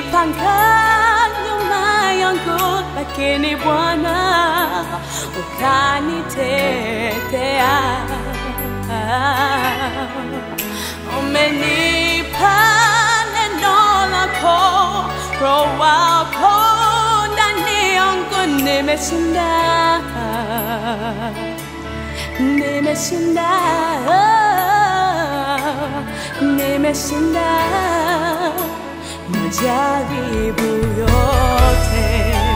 Ulijipanga nyuma yangu, lakini Bwana ukanitetea. Umenipa neno lako, Roho wako ndani yangu, 내 자리 부여해